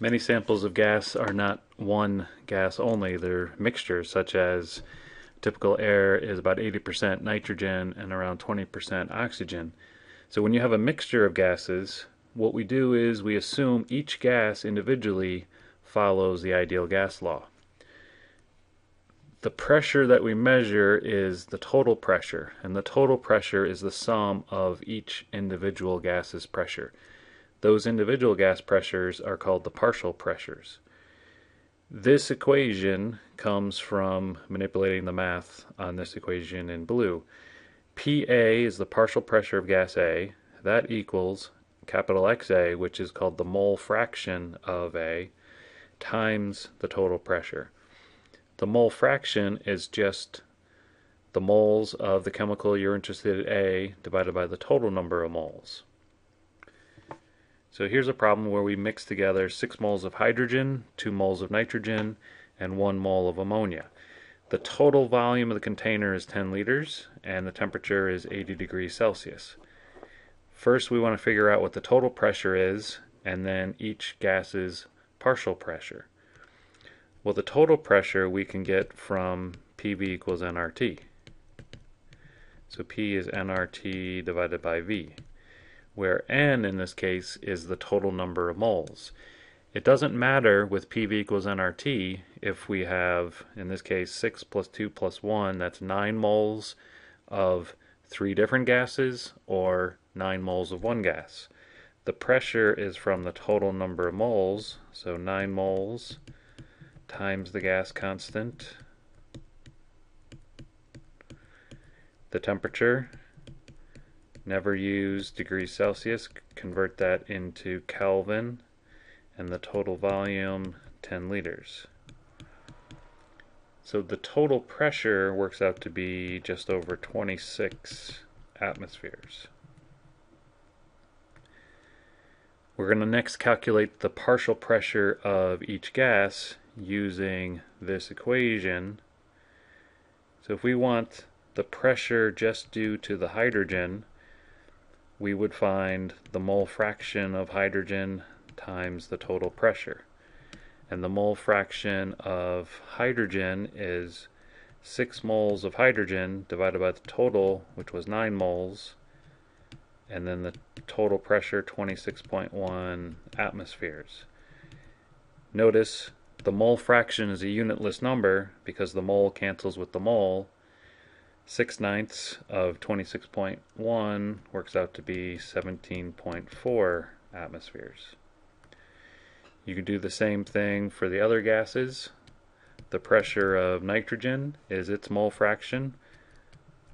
Many samples of gas are not one gas only, they're mixtures, such as typical air is about 80% nitrogen and around 20% oxygen. So when you have a mixture of gases, what we do is we assume each gas individually follows the ideal gas law. The pressure that we measure is the total pressure, and the total pressure is the sum of each individual gas's pressure. Those individual gas pressures are called the partial pressures. This equation comes from manipulating the math on this equation in blue. PA is the partial pressure of gas A. That equals capital XA, which is called the mole fraction of A, times the total pressure. The mole fraction is just the moles of the chemical you're interested in A divided by the total number of moles. So here's a problem where we mix together 6 moles of hydrogen, 2 moles of nitrogen, and 1 mole of ammonia. The total volume of the container is 10 liters, and the temperature is 80 degrees Celsius. First, we want to figure out what the total pressure is, and then each gas's partial pressure. Well, the total pressure we can get from PV equals nRT. So P is nRT divided by V where n in this case is the total number of moles. It doesn't matter with PV equals nRT if we have, in this case, 6 plus 2 plus 1, that's 9 moles of three different gases or 9 moles of one gas. The pressure is from the total number of moles, so 9 moles times the gas constant. The temperature Never use degrees Celsius, convert that into Kelvin, and the total volume 10 liters. So the total pressure works out to be just over 26 atmospheres. We're going to next calculate the partial pressure of each gas using this equation. So if we want the pressure just due to the hydrogen, we would find the mole fraction of hydrogen times the total pressure. And the mole fraction of hydrogen is 6 moles of hydrogen divided by the total, which was 9 moles, and then the total pressure 26.1 atmospheres. Notice the mole fraction is a unitless number because the mole cancels with the mole, 6 ninths of 26.1 works out to be 17.4 atmospheres. You can do the same thing for the other gases. The pressure of nitrogen is its mole fraction.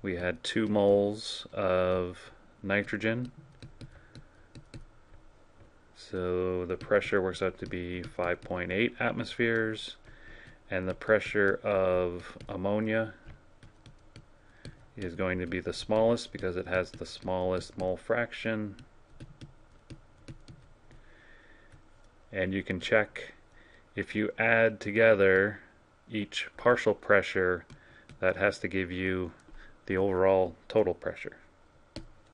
We had 2 moles of nitrogen. So the pressure works out to be 5.8 atmospheres. And the pressure of ammonia is going to be the smallest because it has the smallest mole fraction. And you can check if you add together each partial pressure, that has to give you the overall total pressure.